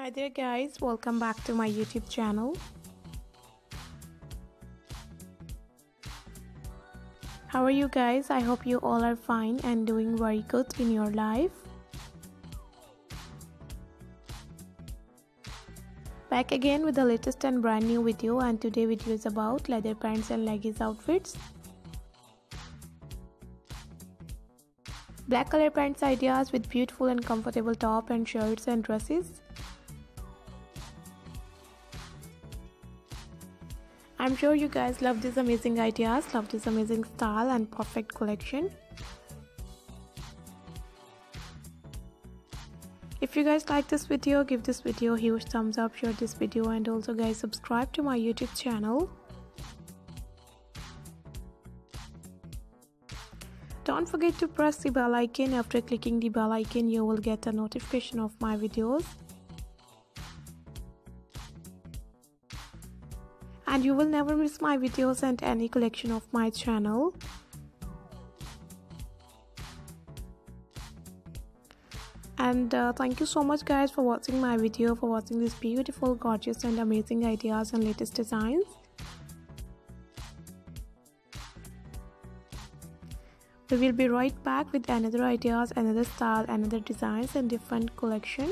Hi there guys, welcome back to my YouTube channel. How are you guys? I hope you all are fine and doing very good in your life. Back again with the latest and brand new video and today video is about leather pants and leggings outfits. Black color pants ideas with beautiful and comfortable top and shirts and dresses. I'm sure you guys love these amazing ideas, love this amazing style and perfect collection. If you guys like this video, give this video a huge thumbs up, share this video and also guys subscribe to my YouTube channel. Don't forget to press the bell icon. After clicking the bell icon, you will get a notification of my videos. And you will never miss my videos and any collection of my channel. And uh, thank you so much guys for watching my video, for watching these beautiful, gorgeous and amazing ideas and latest designs. We will be right back with another ideas, another style, another designs and different collection.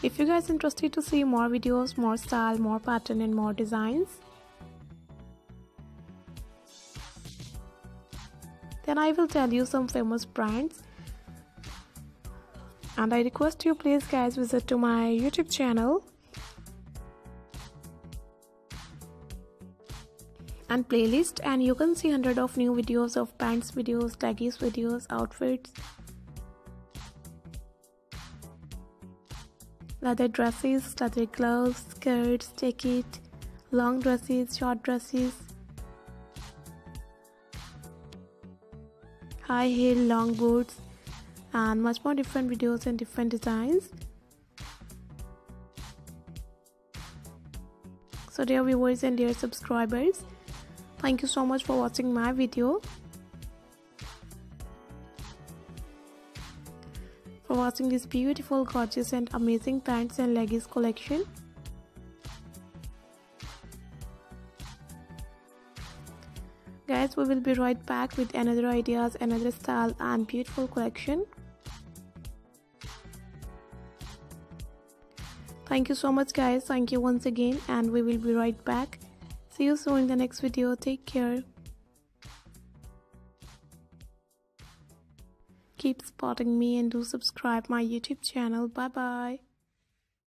If you guys interested to see more videos, more style, more pattern and more designs, then I will tell you some famous brands. And I request you please guys visit to my YouTube channel. And playlist and you can see hundred of new videos of pants videos, leggings videos, outfits leather dresses, leather gloves, skirts, jacket, long dresses, short dresses, high heel, long boots, and much more different videos and different designs. So dear viewers and dear subscribers, thank you so much for watching my video. For watching this beautiful, gorgeous and amazing pants and leggings collection. Guys, we will be right back with another ideas, another style and beautiful collection. Thank you so much guys. Thank you once again and we will be right back. See you soon in the next video. Take care. Keep supporting me and do subscribe my youtube channel. Bye bye